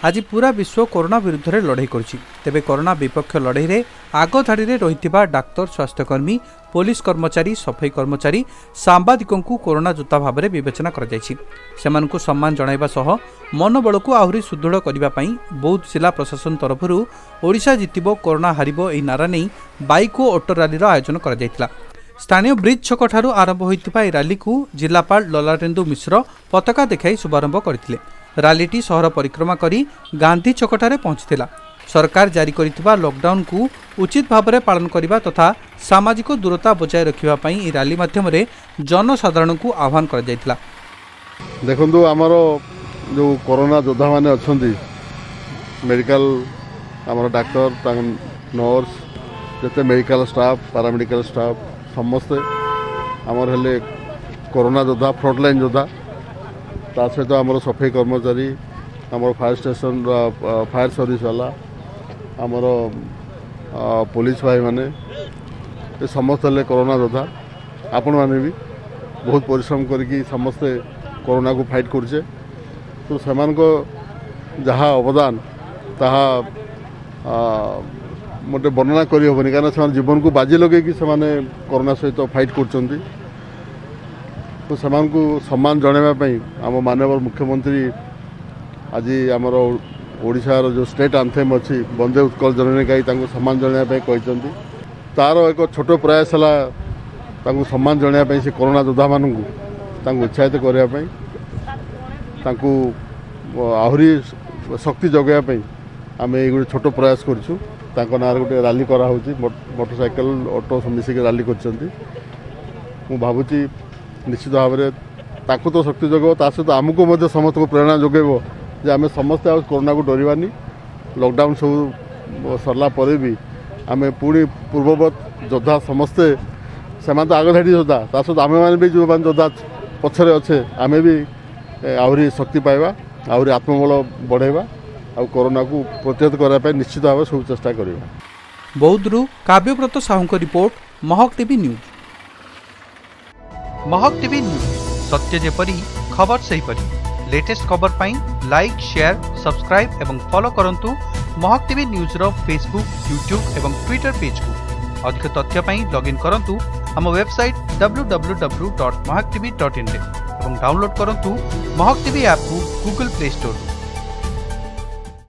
ଆଜି ପୁରା ବିଶ୍ୱ କରୋନା ବିରୁଦ୍ଧରେ ଲଢ଼େଇ କରୁଛି। ତେବେ କରୋନା ବିପକ୍ଷ ଲଢ଼େଇରେ ଆଗ ଧାଡ଼ିରେ ରହିଥିବା ଡାକ୍ତର ସ୍ୱାସ୍ଥ୍ୟକର୍ମୀ ପୋଲିସ କର୍ମଚାରୀ ସଫେଇ କର୍ମଚାରୀ ସାମ୍ବାଦିକଙ୍କୁ କରୋନା ଯୋଦ୍ଧା ଭାବରେ ବିବେଚନା କରାଯାଇଛି। ସେମାନଙ୍କୁ ସମ୍ମାନ ଜଣାଇବା ସହ ମନୋବଳକୁ ଆହୁରି ସୁଦୃଢ଼ କରିବା ପାଇଁ ବୌଦ୍ଧ ଜିଲ୍ଲା ପ୍ରଶାସନ ତରଫରୁ ଓଡ଼ିଶା ଜିତିବ କରୋନା ହାରିବ ଏହି ନାରା ନେଇ ବାଇକ୍ ଓ ଅଟୋ ରାଲିର ଆୟୋଜନ କରାଯାଇଥିଲା। ସ୍ଥାନୀୟ ବ୍ରିଜ୍ ଛକଠାରୁ ଆରମ୍ଭ ହୋଇଥିବା ଏହି ରାଲିକୁ ଜିଲ୍ଲାପାଳ ଲଲାଟେନ୍ଦୁ ମିଶ୍ର ପତାକା ଦେଖାଇ ଶୁଭାରମ୍ଭ କରିଥିଲେ। ରାଲିଟି ସହର ପରିକ୍ରମା କରି ଗାନ୍ଧୀ ଛକଠାରେ ପହଞ୍ଚିଥିଲା। ସରକାର ଜାରି କରିଥିବା ଲକଡାଉନକୁ ଉଚିତ ଭାବରେ ପାଳନ କରିବା ତଥା ସାମାଜିକ ଦୂରତା ବଜାୟ ରଖିବା ପାଇଁ ଏହି ରାଲି ମାଧ୍ୟମରେ ଜନସାଧାରଣଙ୍କୁ ଆହ୍ୱାନ କରାଯାଇଥିଲା। ଦେଖନ୍ତୁ ଆମର ଯେଉଁ କରୋନା ଯୋଦ୍ଧାମାନେ ଅଛନ୍ତି ମେଡ଼ିକାଲ ଆମର ଡାକ୍ତର ତାଙ୍କ ନର୍ସ ଯେତେ ମେଡ଼ିକାଲ ଷ୍ଟାଫ୍ ପାରାମେଡ଼ିକାଲ ଷ୍ଟାଫ୍ ସମସ୍ତେ ଆମର ହେଲେ କରୋନା ଯୋଦ୍ଧା ଫ୍ରଣ୍ଟଲାଇନ୍ ଯୋଦ୍ଧା। ତା ସହିତ ଆମର ସଫେଇ କର୍ମଚାରୀ ଆମର ଫାୟାର ଷ୍ଟେସନର ଫାୟାର ସର୍ଭିସ୍ ବାଲା ଆମର ପୋଲିସ ଭାଇମାନେ ଏ ସମସ୍ତେ ହେଲେ କରୋନା ଯୋଦ୍ଧା। ଆପଣମାନେ ବି ବହୁତ ପରିଶ୍ରମ କରିକି ସମସ୍ତେ କରୋନାକୁ ଫାଇଟ୍ କରୁଛେ। ତ ସେମାନଙ୍କ ଯାହା ଅବଦାନ ତାହା ମୋତେ ବର୍ଣ୍ଣନା କରିହେବନି କାରଣ ସେମାନେ ଜୀବନକୁ ବାଜି ଲଗେଇକି ସେମାନେ କରୋନା ସହିତ ଫାଇଟ୍ କରୁଛନ୍ତି। ତ ସେମାନଙ୍କୁ ସମ୍ମାନ ଜଣାଇବା ପାଇଁ ଆମ ମାନ୍ୟବର ମୁଖ୍ୟମନ୍ତ୍ରୀ ଆଜି ଆମର ଓଡ଼ିଶାର ଯେଉଁ ଷ୍ଟେଟ୍ ଆନ୍ଥେମ୍ ଅଛି ବନ୍ଦେ ଉତ୍କଳ ଜନନୀ ଗାଈ ତାଙ୍କୁ ସମ୍ମାନ ଜଣାଇବା ପାଇଁ କହିଛନ୍ତି। ତା'ର ଏକ ଛୋଟ ପ୍ରୟାସ ହେଲା ତାଙ୍କୁ ସମ୍ମାନ ଜଣାଇବା ପାଇଁ ସେ କରୋନା ଯୋଦ୍ଧାମାନଙ୍କୁ ତାଙ୍କୁ ଉତ୍ସାହିତ କରିବା ପାଇଁ ତାଙ୍କୁ ଆହୁରି ଶକ୍ତି ଯୋଗାଇବା ପାଇଁ ଆମେ ଏଇ ଗୋଟେ ଛୋଟ ପ୍ରୟାସ କରିଛୁ। ତାଙ୍କ ନାଁରେ ଗୋଟେ ରାଲି କରାହେଉଛି। ମୋଟରସାଇକେଲ ଅଟୋ ସବୁ ମିଶିକି ରାଲି କରିଛନ୍ତି। ମୁଁ ଭାବୁଛି ନିଶ୍ଚିତ ଭାବରେ ତାଙ୍କୁ ତ ଶକ୍ତି ଯୋଗାଇବ ତା ସହିତ ଆମକୁ ମଧ୍ୟ ସମସ୍ତଙ୍କୁ ପ୍ରେରଣା ଯୋଗାଇବ ଯେ ଆମେ ସମସ୍ତେ ଆଉ କରୋନାକୁ ଡରିବାନି। ଲକଡାଉନ୍ ସବୁ ସରିଲା ପରେ ବି ଆମେ ପୁଣି ପୂର୍ବବତ ଯୋଦ୍ଧା ସମସ୍ତେ ସେମାନେ ତ ଆଗଧାଡ଼ି ଯୋଦ୍ଧା ତା ସହିତ ଆମେମାନେ ବି ଯେଉଁମାନେ ଯୋଦ୍ଧା ପଛରେ ଅଛେ ଆମେ ବି ଏ, ଆହୁରି ଶକ୍ତି ପାଇବା ଆହୁରି ଆତ୍ମବଳ ବଢ଼ାଇବା। ଆଉ କରୋନାକୁ ପ୍ରତିହତ କରିବା ପାଇଁ ନିଶ୍ଚିତ ଭାବରେ ସବୁ ଚେଷ୍ଟା କରିବା। ବୌଦ୍ଧରୁ କାବ୍ୟବ୍ରତ ସାହୁଙ୍କ report Mahak TV news. Mahak TV news ସତ୍ୟ ଯେପରି ଖବର ସେହିପରି। ଲେଟେଷ୍ଟ ଖବର ପାଇଁ ଲାଇକ୍ ସେୟାର ସବସ୍କ୍ରାଇବ୍ ଏବଂ ଫଲୋ କରନ୍ତୁ ମହକ ଟିଭି ନ୍ୟୁଜ୍ର ଫେସବୁକ୍ ୟୁଟ୍ୟୁବ୍ ଏବଂ ଟ୍ୱିଟର ପେଜ୍କୁ ଅଧିକ ତଥ୍ୟ ପାଇଁ ଲଗ୍ଇନ୍ କରନ୍ତୁ ଆମ website W W W dot Mahak TV dot ଇନ୍ରେ ଏବଂ ଡାଉନଲୋଡ୍ କରନ୍ତୁ ମହକ ଟିଭି ଆପ୍କୁ ଗୁଗଲ ପ୍ଲେ ଷ୍ଟୋରରୁ